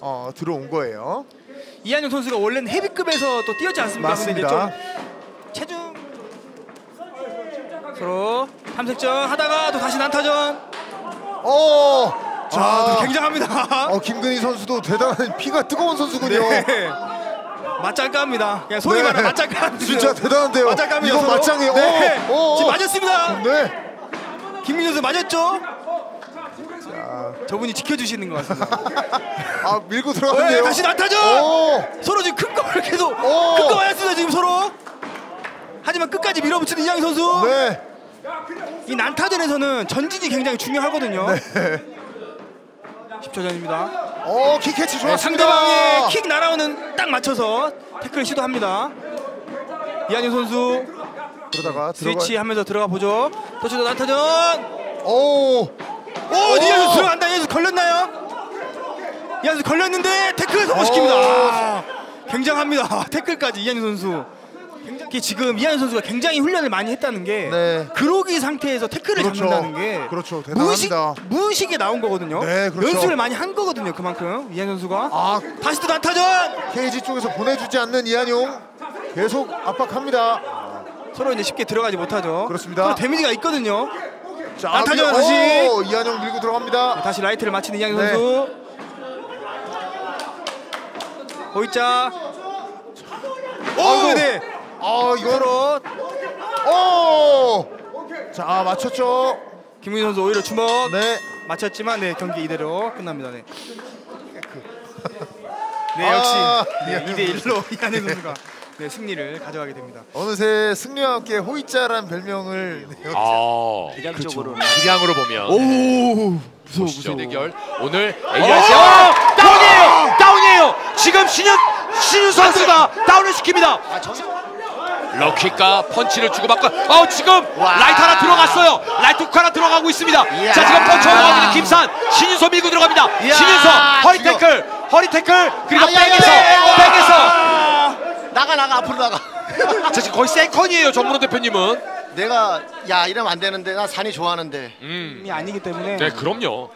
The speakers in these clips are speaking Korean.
어, 들어온 거예요. 이한용 선수가 원래는 헤비급에서 또 뛰었지 않습니까? 맞습니다. 좀 체중 서로 탐색전 하다가 또 다시 난타전. 어, 자, 아, 굉장합니다. 어, 김근희 선수도 대단한 피가 뜨거운 선수군요. 네. 맞짱갑니다. 그냥 소위 네. 말하는 맞짱갑. 진짜 대단한데요. 이건 서로. 맞짱이에요. 네. 오, 오, 지금 오. 맞았습니다. 네. 김민호 선수 맞았죠? 자, 저분이 지켜주시는 것 같습니다. 아 밀고 네, 들어갔네요. 다시 난타전. 오, 서로 지금 큰 거를 계속 오. 큰거 맞았습니다 지금 서로. 하지만 끝까지 밀어붙이는 이양 선수. 네. 이 난타전에서는 전진이 굉장히 중요하거든요. 네. 10초 전입니다. 어, 킥 캐치 네, 좋았습니다. 상대방의 킥 날아오는 딱 맞춰서 태클 시도합니다. 이한윤 선수 그러다가 들어가. 스위치 하면서 들어가 보죠. 터치도 난타전. 오, 오, 선수 들어간다. 선수 걸렸나요? 선수 걸렸는데 태클 성공시킵니다. 오. 아, 굉장합니다. 태클까지 이한윤 선수. 굉장히 지금 이한윤 선수가 굉장히 훈련을 많이 했다는 게 네. 그로기 상태에서 태클을 그렇죠. 잡는다는 게 그렇죠. 무의식, 대단합니다. 무의식에 나온 거거든요. 네, 그렇죠. 연습을 많이 한 거거든요. 그만큼 이한윤 선수가 아, 다시 또 난타전. KG 쪽에서 보내주지 않는 이한용 계속 압박합니다. 서로 이제 쉽게 들어가지 못하죠. 그렇습니다. 서로 데미지가 있거든요. 자, 난타전 밀- 다시. 오, 이한용 밀고 들어갑니다. 다시 라이트를 맞히는 이양현 네. 선수. 호이자. 오. 네. 아, 이거 서로 오! 자, 맞췄죠. 김민 선수 오히려 주먹 네. 맞췄지만 네 경기 이대로 끝납니다. 네. 네 아, 역시 이한현 2대 1로 이한현 선수가 네, 승리를 가져가게 됩니다. 어느새 승리와 함께 호이자란 별명을 네, 아, 기량적으로는 기량으로 보면. 오 무서워 보시죠. 대결. 오늘 ARC 어! 다운이에요! 다운이에요! 지금 신윤 신윤 선수가 다운을 시킵니다. 럭키가 펀치를 주고받고 어 지금 라이트 하나 들어갔어요. 라이트 훅 하나 들어가고 있습니다. 자 지금 펀치 올라가고 있는 김산. 신윤서 밀고 들어갑니다. 신윤서 허리 지금. 태클 허리 태클. 그리고 아야, 백에서. 백에서 나가 나가 앞으로 나가. 자 지금 거의 세컨이에요 정문호 대표님은. 내가 야 이러면 안 되는데 나 산이 좋아하는데. 음. 이 아니기 때문에. 네 그럼요.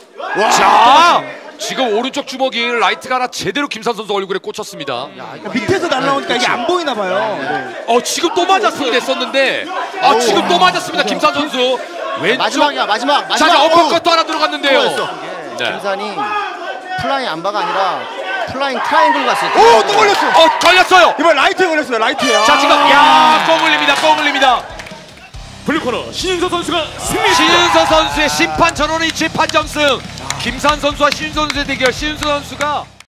자 지금 오른쪽 주먹이 라이트가 하나 제대로 김산 선수 얼굴에 꽂혔습니다. 밑에서 날라오니까 이게 안 보이나 봐요. 네. 어 지금 또 맞았어야 됐었는데. 아 지금 또 맞았습니다 김산 선수. 왼쪽. 마지막이야 마지막 마지막. 자 자 어퍼컷도 하나 들어갔는데요. 네. 김산이 플라잉 암바가 아니라 플라잉 트라이앵글 갔어요 오, 또 걸렸어. 어 걸렸어요 이번 라이트에 걸렸어요. 라이트에. 자 지금 야 벨 울립니다 벨 울립니다 블루코너 신윤서 선수가 승리. 신윤서 선수의 심판 전원의 재판정승 김산 선수와 신윤서 선수의 대결 신윤서 선수가